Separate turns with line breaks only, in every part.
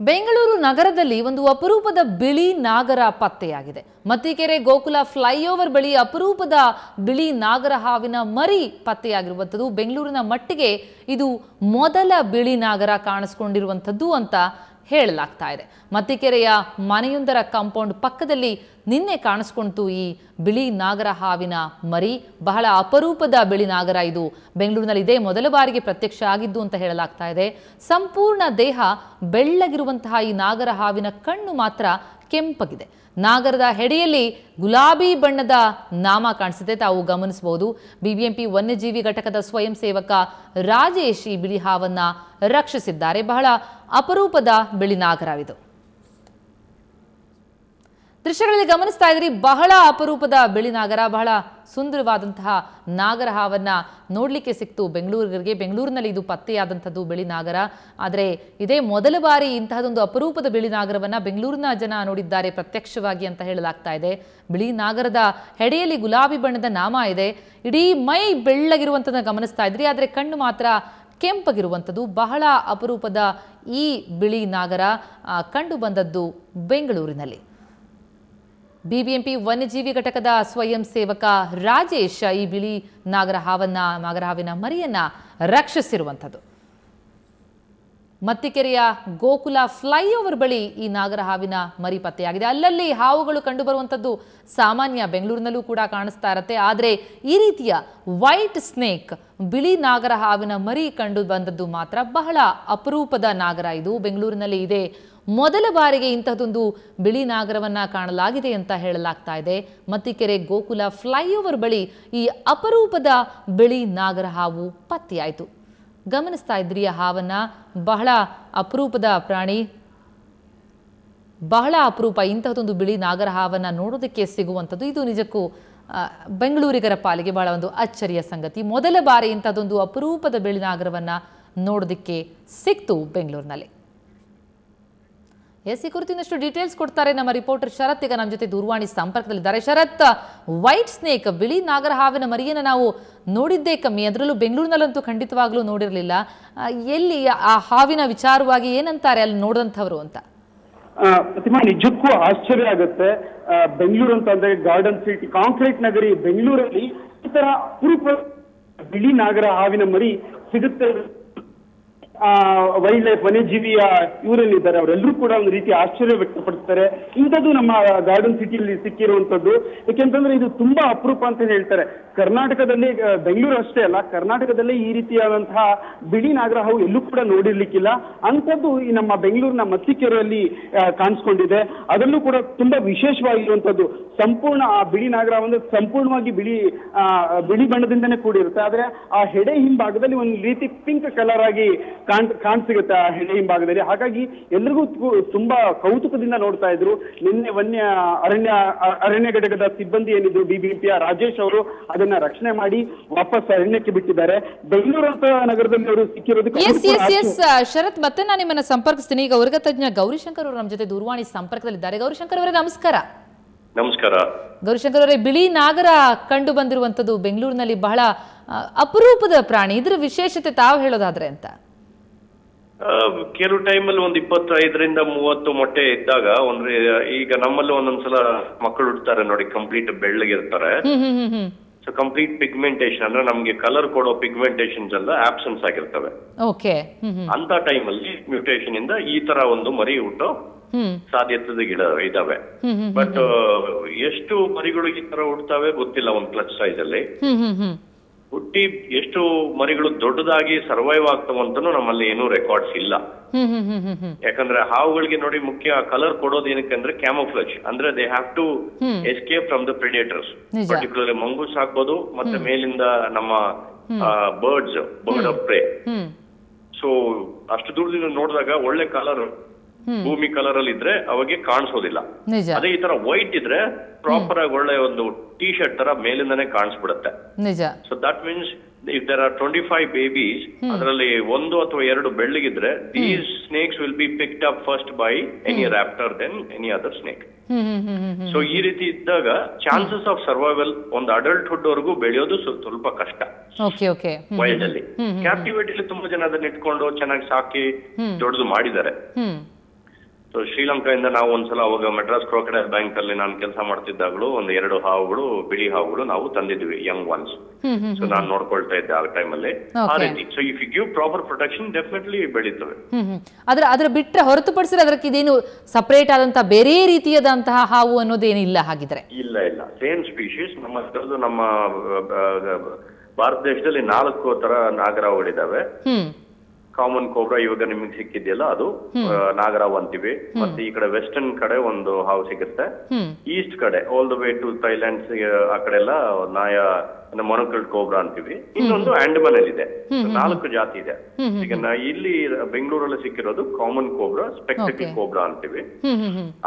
ಬೆಂಗಳೂರು ನಗರದಲ್ಲಿ ಒಂದು ಅಪರೂಪದ ಬಿಳಿ ನಾಗರ ಪತ್ತೆಯಾಗಿದೆ. ಮತ್ತಿಕೆರೆ ಗೋಕುಲ ಫ್ಲೈಓವರ್ ಬಳಿ ಅಪರೂಪದ ಬಿಳಿ ನಾಗರ ಹಾವಿನ ಮರಿ ಪತ್ತೆಯಾಗಿರುವಂಥದ್ದು. ಬೆಂಗಳೂರಿನ ಮಟ್ಟಿಗೆ ಇದು ಮೊದಲ ಬಿಳಿ ನಾಗರ ಕಾಣಿಸ್ಕೊಂಡಿರುವಂಥದ್ದು ಅಂತ ಹೇಳಲಾಗ್ತಾ ಇದೆ. ಮತ್ತಿಕೆರೆಯ ಮನೆಯೊಂದರ ಕಾಂಪೌಂಡ್ ಪಕ್ಕದಲ್ಲಿ ನಿನ್ನೆ ಕಾಣಿಸ್ಕೊಂತು ಈ ಬಿಳಿ ನಾಗರ ಹಾವಿನ ಮರಿ. ಬಹಳ ಅಪರೂಪದ ಬಿಳಿ ನಾಗರ ಇದು. ಬೆಂಗಳೂರಿನಲ್ಲಿ ಇದೇ ಮೊದಲ ಬಾರಿಗೆ ಪ್ರತ್ಯಕ್ಷ ಆಗಿದ್ದು ಅಂತ ಹೇಳಲಾಗ್ತಾ ಇದೆ. ಸಂಪೂರ್ಣ ದೇಹ ಬೆಳ್ಳಗಿರುವಂತಹ ಈ ನಾಗರ ಹಾವಿನ ಕಣ್ಣು ಮಾತ್ರ ಕೆಂಪಗಿದೆ. ನಾಗರದ ಹೆಡೆಯಲ್ಲಿ ಗುಲಾಬಿ ಬಣ್ಣದ ನಾಮ ಕಾಣಿಸುತ್ತೆ. ತಾವು ಗಮನಿಸಬಹುದು. ಬಿಬಿಎಂಪಿ ವನ್ಯಜೀವಿ ಘಟಕದ ಸ್ವಯಂ ಸೇವಕ ರಾಜೇಶ್ ಈ ಬಿಳಿ ಹಾವನ್ನ ರಕ್ಷಿಸಿದ್ದಾರೆ. ಬಹಳ ಅಪರೂಪದ ಬಿಳಿ ನಾಗರವಿದು. ದೃಶ್ಯಗಳಲ್ಲಿ ಗಮನಿಸ್ತಾ ಇದ್ರಿ, ಬಹಳ ಅಪರೂಪದ ಬಿಳಿ ನಾಗರ, ಬಹಳ ಸುಂದರವಾದಂತಹ ನಾಗರ ಹಾವನ್ನ ನೋಡ್ಲಿಕ್ಕೆ ಸಿಕ್ತು ಬೆಂಗಳೂರಿಗೆ ಬೆಂಗಳೂರಿನಲ್ಲಿ ಇದು ಪತ್ತೆಯಾದಂಥದ್ದು ಬಿಳಿ ನಾಗರ. ಆದರೆ ಇದೇ ಮೊದಲ ಬಾರಿ ಇಂತಹದೊಂದು ಅಪರೂಪದ ಬಿಳಿ ನಾಗರವನ್ನ ಬೆಂಗಳೂರಿನ ಜನ ನೋಡಿದ್ದಾರೆ ಪ್ರತ್ಯಕ್ಷವಾಗಿ ಅಂತ ಹೇಳಲಾಗ್ತಾ ಇದೆ. ಬಿಳಿ ನಾಗರದ ಹೆಡೆಯಲ್ಲಿ ಗುಲಾಬಿ ಬಣ್ಣದ ನಾಮ ಇದೆ. ಇಡೀ ಮೈ ಬೆಳ್ಳಗಿರುವಂಥದ್ದನ್ನ ಗಮನಿಸ್ತಾ ಇದ್ರಿ, ಆದರೆ ಕಣ್ಣು ಮಾತ್ರ ಕೆಂಪಗಿರುವಂಥದ್ದು. ಬಹಳ ಅಪರೂಪದ ಈ ಬಿಳಿ ನಾಗರ ಕಂಡು ಬಂದದ್ದು ಬೆಂಗಳೂರಿನಲ್ಲಿ. ಬಿಬಿಎಂಪಿ ವನ್ಯಜೀವಿ ಘಟಕದ ಸ್ವಯಂ ಸೇವಕ ರಾಜೇಶ್ ಈ ಬಿಳಿ ನಾಗರ ಹಾವನ್ನ ನಾಗರ ಹಾವಿನ ಮರಿಯನ್ನ ರಕ್ಷಿಸಿರುವಂಥದ್ದು. ಮತ್ತಿಕೆರೆಯ ಗೋಕುಲ ಫ್ಲೈಓವರ್ ಬಳಿ ಈ ನಾಗರ ಹಾವಿನ ಮರಿ ಪತ್ತೆಯಾಗಿದೆ. ಅಲ್ಲಲ್ಲಿ ಹಾವುಗಳು ಕಂಡುಬರುವಂಥದ್ದು ಸಾಮಾನ್ಯ ಬೆಂಗಳೂರಿನಲ್ಲೂ ಕೂಡ ಕಾಣಿಸ್ತಾ ಇರತ್ತೆ. ಆದರೆ ಈ ರೀತಿಯ ವೈಟ್ ಸ್ನೇಕ್ ಬಿಳಿ ನಾಗರ ಹಾವಿನ ಮರಿ ಕಂಡು ಬಂದದ್ದು ಮಾತ್ರ ಬಹಳ ಅಪರೂಪದ ನಾಗರ. ಇದು ಬೆಂಗಳೂರಿನಲ್ಲಿ ಇದೆ. ಮೊದಲ ಬಾರಿಗೆ ಇಂತಹದೊಂದು ಬಿಳಿ ನಾಗರವನ್ನು ಕಾಣಲಾಗಿದೆ ಅಂತ ಹೇಳಲಾಗ್ತಾ ಇದೆ. ಮತ್ತಿಕೆರೆ ಗೋಕುಲ ಫ್ಲೈಓವರ್ ಬಳಿ ಈ ಅಪರೂಪದ ಬಿಳಿ ನಾಗರ ಹಾವು ಪತ್ತೆಯಾಯಿತು. ಗಮನಿಸ್ತಾ ಇದ್ರಿ, ಆ ಹಾವನ್ನ. ಬಹಳ ಅಪರೂಪದ ಪ್ರಾಣಿ. ಬಹಳ ಅಪರೂಪ ಇಂತಹದೊಂದು ಬಿಳಿ ನಾಗರ ಹಾವನ್ನ ನೋಡೋದಕ್ಕೆ ಸಿಗುವಂಥದ್ದು. ಇದು ನಿಜಕ್ಕೂ ಬೆಂಗಳೂರಿಗರ ಪಾಲಿಗೆ ಬಹಳ ಒಂದು ಅಚ್ಚರಿಯ ಸಂಗತಿ. ಮೊದಲ ಬಾರಿ ಇಂಥದ್ದೊಂದು ಅಪರೂಪದ ಬಿಳಿ ನಾಗರವನ್ನು ನೋಡೋದಕ್ಕೆ ಸಿಕ್ತು ಬೆಂಗಳೂರಿನಲ್ಲಿ. ಎಸ್ ಈ ಕುರಿತು ಡೀಟೇಲ್ಸ್ ಕೊಡ್ತಾರೆ ನಮ್ಮ ರಿಪೋರ್ಟರ್ ಶರತ್. ಈಗ ನಮ್ಮ ಜೊತೆ ದೂರವಾಣಿ ಸಂಪರ್ಕದಲ್ಲಿದ್ದಾರೆ ಶರತ್ ವೈಟ್ ಸ್ನೇಕ್ ಬಿಳಿ ನಾಗರ ಹಾವಿನ ಮರಿಯನ್ನು ನಾವು ನೋಡಿದ್ದೇ ಕಮ್ಮಿ. ಅದರಲ್ಲೂ ಬೆಂಗಳೂರಿನಲ್ಲಂತೂ ಖಂಡಿತವಾಗ್ಲೂ ನೋಡಿರಲಿಲ್ಲ. ಎಲ್ಲಿ ಆ ಹಾವಿನ ವಿಚಾರವಾಗಿ ಏನಂತಾರೆ ಅಲ್ಲಿ ನೋಡಿದಂಥವ್ರು ಅಂತ?
ಪ್ರತಿಮಾ, ನಿಜಕ್ಕೂ ಆಶ್ಚರ್ಯ ಆಗುತ್ತೆ. ಬೆಂಗಳೂರು ಅಂತ ಅಂದ್ರೆ ಗಾರ್ಡನ್ ಸಿಟಿ ಕಾಂಕ್ರೀಟ್ ನಗರಿ, ಬೆಂಗಳೂರಲ್ಲಿ ಈ ತರ ಬಿಳಿ ನಾಗರ ಹಾವಿನ ಮರಿ ಸಿಗುತ್ತೆ. ವೈಲ್ಡ್ ಲೈಫ್ ವನ್ಯಜೀವಿಯ ಇವರಲ್ಲಿದ್ದಾರೆ ಅವರೆಲ್ಲರೂ ಕೂಡ ಒಂದು ರೀತಿ ಆಶ್ಚರ್ಯ ವ್ಯಕ್ತಪಡಿಸ್ತಾರೆ. ಇಂಥದ್ದು ನಮ್ಮ ಗಾರ್ಡನ್ ಸಿಟಿಯಲ್ಲಿ ಸಿಕ್ಕಿರುವಂಥದ್ದು. ಯಾಕೆಂತಂದ್ರೆ ಇದು ತುಂಬಾ ಅಪರೂಪ ಅಂತ ಹೇಳ್ತಾರೆ. ಕರ್ನಾಟಕದಲ್ಲಿ ಬೆಂಗಳೂರು ಅಷ್ಟೇ ಅಲ್ಲ, ಕರ್ನಾಟಕದಲ್ಲಿ ಈ ರೀತಿಯಾದಂತಹ ಬಿಳಿ ನಾಗರಹಾವು ಎಲ್ಲೂ ಕೂಡ ನೋಡಿರ್ಲಿಕ್ಕಿಲ್ಲ. ಅಂಥದ್ದು ಈ ನಮ್ಮ ಬೆಂಗಳೂರಿನ ಮತ್ತಿಕೆರೆಯಲ್ಲಿ ಕಾಣಿಸ್ಕೊಂಡಿದೆ. ಅದರಲ್ಲೂ ಕೂಡ ತುಂಬಾ ವಿಶೇಷವಾಗಿರುವಂಥದ್ದು. ಸಂಪೂರ್ಣ ಆ ಬಿಳಿ ನಾಗರ ಒಂದು ಸಂಪೂರ್ಣವಾಗಿ ಬಿಳಿ ಬಿಳಿ ಬಣ್ಣದಿಂದನೇ ಕೂಡಿರುತ್ತೆ. ಆದ್ರೆ ಆ ಹೆಡೆ ಹಿಂಭಾಗದಲ್ಲಿ ಒಂದು ರೀತಿ ಪಿಂಕ್ ಕಲರ್ ಆಗಿ ಕಾಣ್ ಕಾಣಿಸಿಗುತ್ತೆ ಆ ಹೆಡೆ ಹಿಂಭಾಗದಲ್ಲಿ ಹಾಗಾಗಿ ಎಲ್ರಿಗೂ ತುಂಬಾ ಕೌತುಕದಿಂದ ನೋಡ್ತಾ ಇದ್ರು. ನಿನ್ನೆ ವನ್ಯ ಅರಣ್ಯ ಅರಣ್ಯ ಘಟಕದ ಸಿಬ್ಬಂದಿ ಏನಿದ್ರು ಪಿಯ ರಾಜೇಶ್ ಅವರು ಅದನ್ನ ರಕ್ಷಣೆ ಮಾಡಿ ವಾಪಸ್ ಅರಣ್ಯಕ್ಕೆ ಬಿಟ್ಟಿದ್ದಾರೆ. ಬೆಂಗಳೂರು ಅಂತ ನಗರದಲ್ಲಿ ಅವರು ಸಿಕ್ಕಿರೋದಕ್ಕೆ
ಎಸ್ ಎಸ್ ಎಸ್ ಶರತ್ ಮತ್ತೆ ನಾನು ನಿಮ್ಮನ್ನ ಸಂಪರ್ಕಿಸ್ತೀನಿ. ಈಗ ವರ್ಗ ತಜ್ಞ ಗೌರಿಶಂಕರ್ ಅವರು ನಮ್ಮ ಜೊತೆ ದೂರವಾಣಿ ಸಂಪರ್ಕದಲ್ಲಿದ್ದಾರೆ. ಗೌರಿಶಂಕರ್ ಅವರೇ ನಮಸ್ಕಾರ.
ನಮಸ್ಕಾರ.
ಗೌರಿಶಂಕರ್ ಅವರೇ ಬಿಳಿ ನಾಗರ ಕಂಡು ಬಂದಿರುವಂತದ್ದು ಬೆಂಗಳೂರಿನಲ್ಲಿ ಬಹಳ ಅಪರೂಪದ ಪ್ರಾಣಿ. ಇದ್ರ ವಿಶೇಷತೆ ತಾವು ಹೇಳೋದಾದ್ರೆ ಅಂತ.
ಕೆಲವು ಟೈಮಲ್ಲಿ ಒಂದು ಇಪ್ಪತ್ತೈದರಿಂದ ಮೂವತ್ತು ಮೊಟ್ಟೆ ಇದ್ದಾಗ ಒಂದು ಈಗ ನಮ್ಮಲ್ಲಿ ಒಂದೊಂದ್ಸಲ ಮಕ್ಕಳು ಇಡ್ತಾರೆ ನೋಡಿ ಕಂಪ್ಲೀಟ್ ಬೆಳ್ಳಗಿರ್ತಾರೆ. ಸೊ ಕಂಪ್ಲೀಟ್ ಪಿಗ್ಮೆಂಟೇಶನ್ ಅಂದ್ರೆ ನಮ್ಗೆ ಕಲರ್ ಕೊಡೋ ಪಿಗ್ಮೆಂಟೇಶನ್ಸ್ ಎಲ್ಲ ಆಬ್ಸೆನ್ಸ್ ಆಗಿರ್ತವೆ. ಅಂತ ಟೈಮಲ್ಲಿ ಮ್ಯೂಟೇಶನ್ ಇಂದ ಈ ತರ ಒಂದು ಮರಿ ಹುಟ್ಟೋ
ಸಾಧ್ಯತೆ
ಸಾಧ್ಯತೆಗಿಡ ಇದಾವೆ. ಬಟ್ ಎಷ್ಟು ಮರಿಗಳು ಈ ತರ ಹುಡ್ತಾವೆ ಗೊತ್ತಿಲ್ಲ ಒಂದ್ ಕ್ಲಚ್ ಸೈಜ್ ಅಲ್ಲಿ. ಹುಟ್ಟಿ ಎಷ್ಟು ಮರಿಗಳು ದೊಡ್ಡದಾಗಿ ಸರ್ವೈವ್ ಆಗ್ತಾವಂತನು ನಮ್ಮಲ್ಲಿ ಏನು ರೆಕಾರ್ಡ್ಸ್ ಇಲ್ಲ. ಯಾಕಂದ್ರೆ ಹಾವುಗಳಿಗೆ ನೋಡಿ ಮುಖ್ಯ ಕಲರ್ ಕೊಡೋದು ಏನಕ್ಕೆ ಅಂದ್ರೆ ಕ್ಯಾಮೋಫ್ಲಜ್ ಅಂದ್ರೆ they have to escape from the predators. Particularly mongoose ಹಾಕ್ಬೋದು ಮತ್ತೆ ಮೇಲಿಂದ ನಮ್ಮ birds bird of prey so ಅಷ್ಟು ದೂರದಿಂದ ನೋಡಿದಾಗ ಒಳ್ಳೆ ಕಲರ್ ಭೂಮಿ ಕಲರ್ ಅಲ್ಲಿ ಇದ್ರೆ ಅವಾಗೆ ಕಾಣಿಸೋದಿಲ್ಲ. ಅದೇ ಈ ತರ ವೈಟ್ ಇದ್ರೆ ಪ್ರಾಪರ್ ಆಗಿ ಒಳ್ಳೆ ಒಂದು ಟೀ ಶರ್ಟ್ ತರ ಮೇಲಿಂದನೆ ಕಾಣಿಸ್ಬಿಡುತ್ತೆ. So that means if there are twenty five babies ಅದರಲ್ಲಿ ಒಂದು ಅಥವಾ ಎರಡು ಬೆಳ್ಳಗಿದ್ರೆ these snakes will be picked up first by any raptor then any other snake so ಈ ರೀತಿ ಇದ್ದಾಗ ಚಾನ್ಸಸ್ ಆಫ್ ಸರ್ವೈವಲ್ ಒಂದು ಅಡಲ್ಟ್ಹುಡ್ ವರೆಗೂ ಬೆಳೆಯೋದು ಸ್ವಲ್ಪ ಕಷ್ಟ. ವೈಲ್ಡ್ ಅಲ್ಲಿ ಕ್ಯಾಪ್ಟಿವೇಟಿಲಿ ತುಂಬಾ ಜನ ಅದನ್ನ ಇಟ್ಕೊಂಡು ಚೆನ್ನಾಗಿ ಸಾಕಿ ದೊಡ್ಡದು ಮಾಡಿದ್ದಾರೆ. ಸೊ ಶ್ರೀಲಂಕಾದಿಂದ ನಾವು ಒಂದ್ಸಲ ಅವಾಗ ಮೆಡ್ರಾಸ್ ಕ್ರೋಕಡೈಲ್ ಬ್ಯಾಂಕ್ ಅಲ್ಲಿ ನಾನು ಕೆಲಸ ಮಾಡ್ತಿದ್ದಾಗಲೂ ಒಂದು ಎರಡು ಹಾವುಗಳು ಬಿಳಿ ಹಾವುಗಳು ನಾವು ತಂದಿದ್ವಿ ಯಂಗ್ ಒನ್ಸ್ ಸೊ ನಾನು ನೋಡ್ಕೊಳ್ತಾ ಇದ್ದೆ ಆ ಅಲ್ಲಿ ಆ ರೀತಿ. So if you give proper protection definitely ಬೆಳೀತವೆ.
ಅದ್ರ ಅದ್ರ ಬಿಟ್ರೆ ಹೊರತುಪಡಿಸಿದ್ರೆ ಅದಕ್ಕೆ ಇದೇನು ಸಪರೇಟ್ ಆದಂತಹ ಬೇರೆ ರೀತಿಯಾದಂತಹ ಹಾವು ಅನ್ನೋದೇನಿಲ್ಲ ಹಾಗಿದ್ರೆ?
ಇಲ್ಲ ಇಲ್ಲ. ಸೇಮ್ ಸ್ಪೀಶೀಸ್ ನಮ್ಮ ನಮ್ಮ ಭಾರತ ದೇಶದಲ್ಲಿ ನಾಲ್ಕು ತರ ನಾಗರಾವುಗಳಿದಾವೆ ಕಾಮನ್ ಕೋಬ್ರಾ ಇವಾಗ ನಿಮಗೆ ಸಿಕ್ಕಿದೆಯಲ್ಲ ಅದು ನಾಗರಾವ್ ಅಂತೀವಿ. ಮತ್ತೆ ಈ ಕಡೆ ವೆಸ್ಟರ್ನ್ ಕಡೆ ಒಂದು ಹಾವು ಸಿಗುತ್ತೆ. ಈಸ್ಟ್ ಕಡೆ all the way to Thailand ಆ ಕಡೆ ಎಲ್ಲ ನಾಯ ಮೊನಕಲ್ಡ್ ಕೋಬ್ರಾ ಅಂತೀವಿ. ಇನ್ನೊಂದು ಆಂಡಮನ್ ಅಲ್ಲಿ ಇದೆ ನಾಲ್ಕು ಜಾತಿ ಇದೆ. ಈಗ ನಾ ಇಲ್ಲಿ ಬೆಂಗಳೂರಲ್ಲಿ ಸಿಕ್ಕಿರೋದು ಕಾಮನ್ ಕೋಬ್ರಾ ಸ್ಪೆಕ್ಟಿಕಲ್ ಕೋಬ್ರಾ ಅಂತೀವಿ.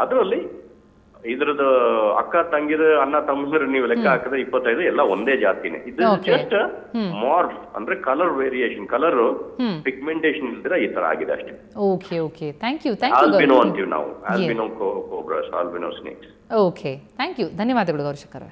ಅದರಲ್ಲಿ ಇದ್ರದ್ದು ಅಕ್ಕ ತಂಗಿದ ಅಣ್ಣ ತಮ್ಮಂದಿರು ನೀವು ಲೆಕ್ಕ ಹಾಕಿದ್ರೆ ಇಪ್ಪತ್ತೈದು ಎಲ್ಲ ಒಂದೇ ಜಾತಿನೇ. ಇದು ಜಸ್ಟ್ ಮಾರ್ಫ್ ಅಂದ್ರೆ colour variation colour
pigmentation
pigmentation ಇಲ್ದಿರ ಈ ತರ ಆಗಿದೆ ಅಷ್ಟೇ.
Okay okay thank you thank you
albino ಅಂತೀವಿ ನಾವು. Albino cobras albino snakes
okay thank you ಧನ್ಯವಾದಗಳು ಗೌರಿಶಂಕರ್